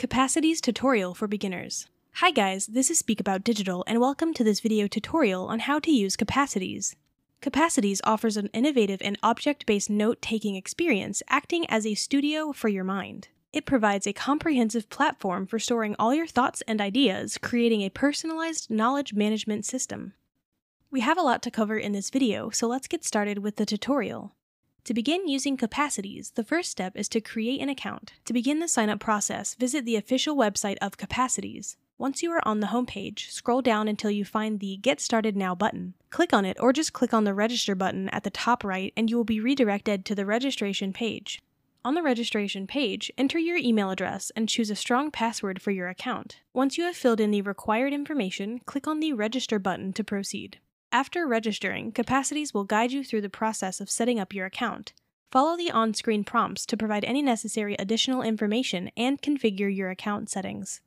Capacities Tutorial for Beginners. Hi guys, this is Speak About Digital and welcome to this video tutorial on how to use Capacities. Capacities offers an innovative and object-based note-taking experience acting as a studio for your mind. It provides a comprehensive platform for storing all your thoughts and ideas, creating a personalized knowledge management system. We have a lot to cover in this video, so let's get started with the tutorial. To begin using Capacities, the first step is to create an account. To begin the sign-up process, visit the official website of Capacities. Once you are on the homepage, scroll down until you find the Get Started Now button. Click on it or just click on the Register button at the top right and you will be redirected to the registration page. On the registration page, enter your email address and choose a strong password for your account. Once you have filled in the required information, click on the Register button to proceed. After registering, Capacities will guide you through the process of setting up your account. Follow the on screen prompts to provide any necessary additional information and configure your account settings.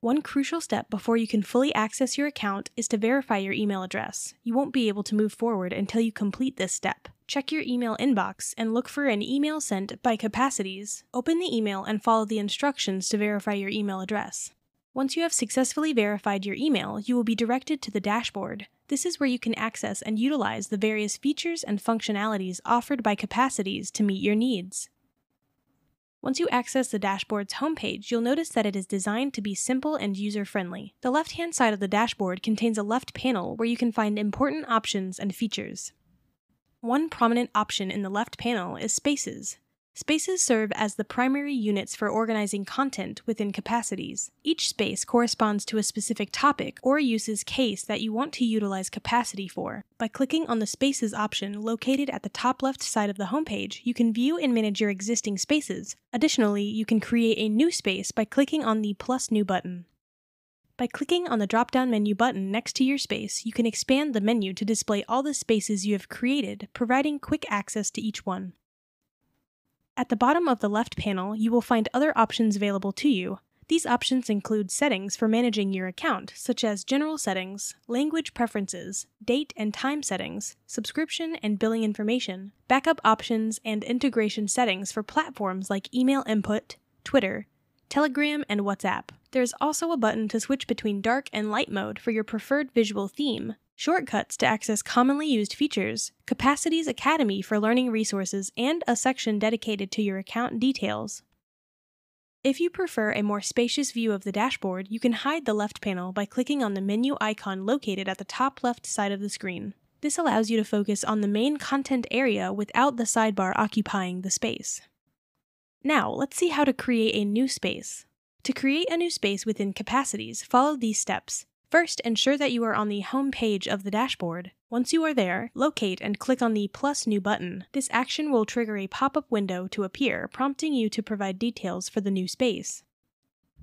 One crucial step before you can fully access your account is to verify your email address. You won't be able to move forward until you complete this step. Check your email inbox and look for an email sent by Capacities. Open the email and follow the instructions to verify your email address. Once you have successfully verified your email, you will be directed to the dashboard. This is where you can access and utilize the various features and functionalities offered by Capacities to meet your needs. Once you access the dashboard's homepage, you'll notice that it is designed to be simple and user-friendly. The left-hand side of the dashboard contains a left panel where you can find important options and features. One prominent option in the left panel is Spaces. Spaces serve as the primary units for organizing content within capacities. Each space corresponds to a specific topic or uses case that you want to utilize capacity for. By clicking on the Spaces option located at the top left side of the homepage, you can view and manage your existing spaces. Additionally, you can create a new space by clicking on the plus new button. By clicking on the drop down menu button next to your space, you can expand the menu to display all the spaces you have created, providing quick access to each one. At the bottom of the left panel, you will find other options available to you. These options include settings for managing your account, such as general settings, language preferences, date and time settings, subscription and billing information, backup options, and integration settings for platforms like email input, Twitter, Telegram, and WhatsApp. There's also a button to switch between dark and light mode for your preferred visual theme, shortcuts to access commonly used features, Capacities Academy for learning resources, and a section dedicated to your account details. If you prefer a more spacious view of the dashboard, you can hide the left panel by clicking on the menu icon located at the top left side of the screen. This allows you to focus on the main content area without the sidebar occupying the space. Now, let's see how to create a new space. To create a new space within Capacities, follow these steps. First, ensure that you are on the home page of the dashboard. Once you are there, locate and click on the plus new button. This action will trigger a pop-up window to appear, prompting you to provide details for the new space.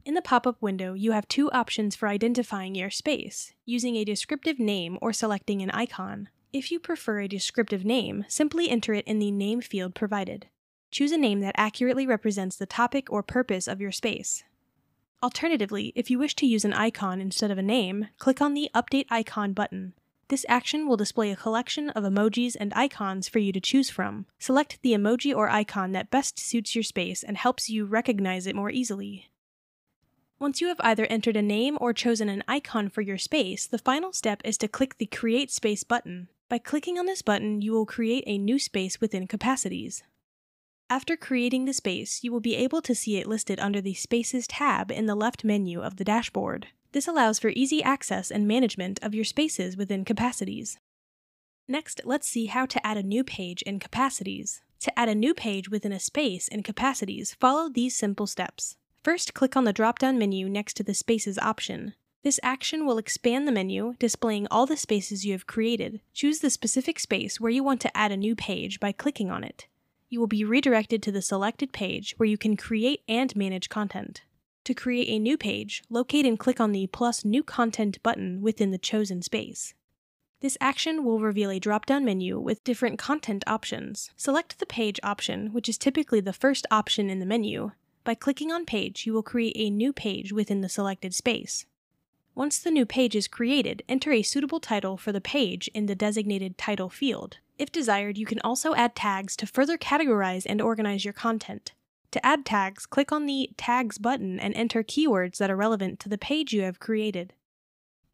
In the pop-up window, you have two options for identifying your space, using a descriptive name or selecting an icon. If you prefer a descriptive name, simply enter it in the name field provided. Choose a name that accurately represents the topic or purpose of your space. Alternatively, if you wish to use an icon instead of a name, click on the Update Icon button. This action will display a collection of emojis and icons for you to choose from. Select the emoji or icon that best suits your space and helps you recognize it more easily. Once you have either entered a name or chosen an icon for your space, the final step is to click the Create Space button. By clicking on this button, you will create a new space within Capacities. After creating the space, you will be able to see it listed under the Spaces tab in the left menu of the dashboard. This allows for easy access and management of your spaces within Capacities. Next, let's see how to add a new page in Capacities. To add a new page within a space in Capacities, follow these simple steps. First, click on the drop-down menu next to the Spaces option. This action will expand the menu, displaying all the spaces you have created. Choose the specific space where you want to add a new page by clicking on it you will be redirected to the selected page where you can create and manage content. To create a new page, locate and click on the plus New Content button within the chosen space. This action will reveal a drop down menu with different content options. Select the Page option, which is typically the first option in the menu. By clicking on Page, you will create a new page within the selected space. Once the new page is created, enter a suitable title for the page in the designated title field. If desired, you can also add tags to further categorize and organize your content. To add tags, click on the Tags button and enter keywords that are relevant to the page you have created.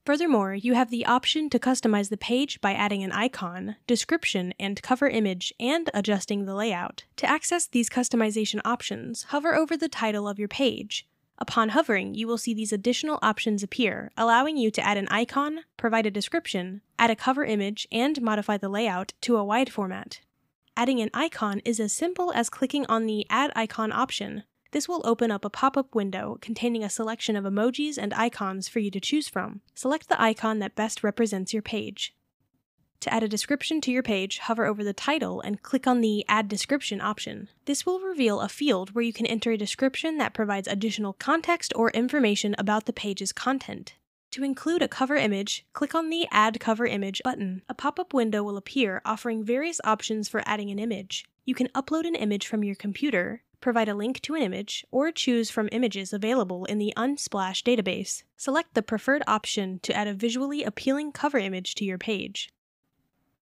Furthermore, you have the option to customize the page by adding an icon, description, and cover image, and adjusting the layout. To access these customization options, hover over the title of your page. Upon hovering, you will see these additional options appear, allowing you to add an icon, provide a description, add a cover image, and modify the layout to a wide format. Adding an icon is as simple as clicking on the Add Icon option. This will open up a pop-up window containing a selection of emojis and icons for you to choose from. Select the icon that best represents your page. To add a description to your page, hover over the title and click on the Add Description option. This will reveal a field where you can enter a description that provides additional context or information about the page's content. To include a cover image, click on the Add Cover Image button. A pop-up window will appear offering various options for adding an image. You can upload an image from your computer, provide a link to an image, or choose from images available in the Unsplash database. Select the preferred option to add a visually appealing cover image to your page.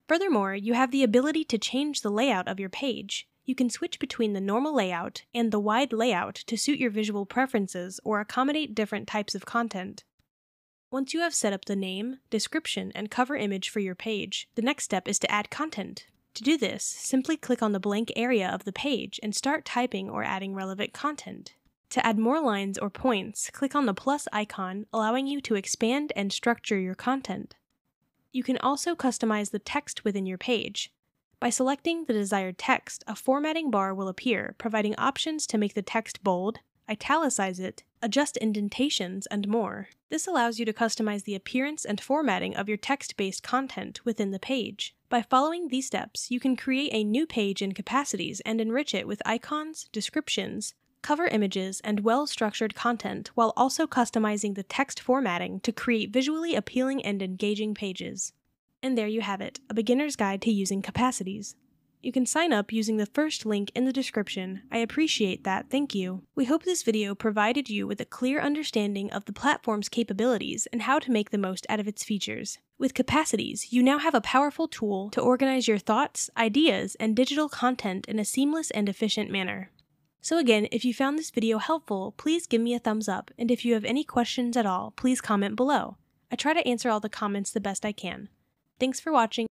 Furthermore, you have the ability to change the layout of your page. You can switch between the normal layout and the wide layout to suit your visual preferences or accommodate different types of content. Once you have set up the name, description, and cover image for your page, the next step is to add content. To do this, simply click on the blank area of the page and start typing or adding relevant content. To add more lines or points, click on the plus icon, allowing you to expand and structure your content. You can also customize the text within your page. By selecting the desired text, a formatting bar will appear, providing options to make the text bold, italicize it, adjust indentations, and more. This allows you to customize the appearance and formatting of your text-based content within the page. By following these steps, you can create a new page in Capacities and enrich it with icons, descriptions, cover images, and well-structured content while also customizing the text formatting to create visually appealing and engaging pages. And there you have it, a beginner's guide to using Capacities. You can sign up using the first link in the description. I appreciate that, thank you. We hope this video provided you with a clear understanding of the platform's capabilities and how to make the most out of its features. With Capacities, you now have a powerful tool to organize your thoughts, ideas, and digital content in a seamless and efficient manner. So again, if you found this video helpful, please give me a thumbs up, and if you have any questions at all, please comment below. I try to answer all the comments the best I can. Thanks for watching.